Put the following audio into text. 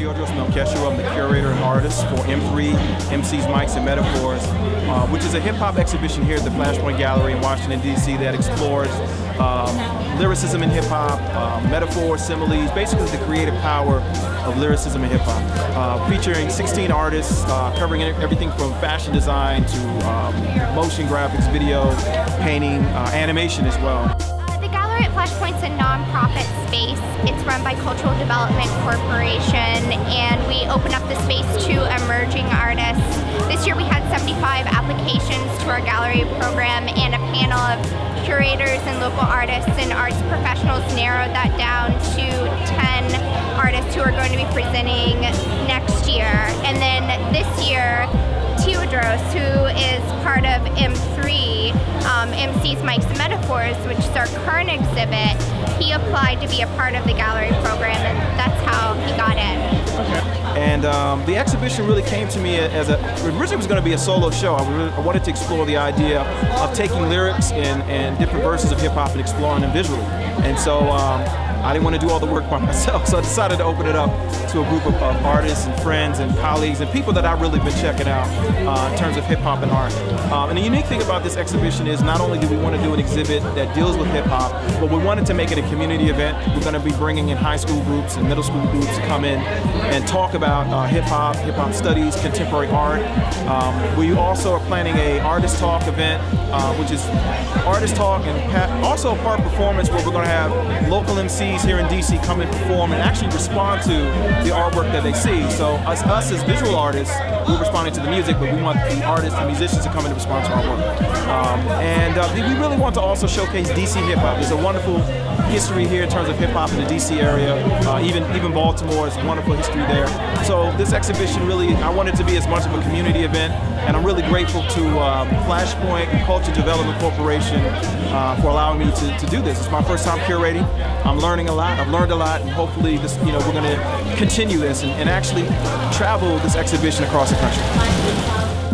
Tewodross Melchishua. I'm the curator and artist for M3, MCs, Mics, and Metaphors, uh, which is a hip hop exhibition here at the Flashpoint Gallery in Washington, D.C. that explores um, lyricism in hip hop, uh, metaphors, similes, basically the creative power of lyricism in hip hop. Uh, featuring 16 artists uh, covering everything from fashion design to um, motion graphics, video, painting, uh, animation as well. Flashpoint's a nonprofit space. It's run by Cultural Development Corporation, and we open up the space to emerging artists. This year we had 75 applications to our gallery program, and a panel of curators and local artists and arts professionals narrowed that down to 10 artists who are going to be presenting um, MC's Mics Metaphors, which is our current exhibit, he applied to be a part of the gallery program, and that's how he got in. Okay. And um, the exhibition really came to me as a, originally was going to be a solo show. I, really, I, wanted to explore the idea of taking lyrics and, and different verses of hip hop and exploring them visually. And so um, I didn't want to do all the work by myself, so I decided to open it up to a group of, of artists and friends and colleagues and people that I've really been checking out uh, in terms of hip hop and art. Um, and the unique thing about this exhibition is not only do we want to do an exhibit that deals with hip hop, but we wanted to make it a community event. We're going to be bringing in high school groups and middle school groups to come in and talk about uh, hip hop, hip hop studies, contemporary art. Um, we also are planning a artist talk event, uh, which is artist talk and also a part performance where we're going to have local MCs here in DC come and perform and actually respond to the artwork that they see. So us, us as visual artists, we're responding to the music, but we want the artists and musicians to come in and respond to our work. Um, and uh, we really want to also showcase DC hip hop. There's a wonderful history here in terms of hip hop in the DC area. Uh, even even Baltimore is wonderful history there. So this exhibition really, I want it to be as much of a community event, and I'm really grateful to um, Flashpoint Culture Development Corporation uh, for allowing me to, to do this. It's my first time curating. I'm learning a lot. I've learned a lot, and hopefully, this, you know, we're going to continue this and, and actually travel this exhibition across the country.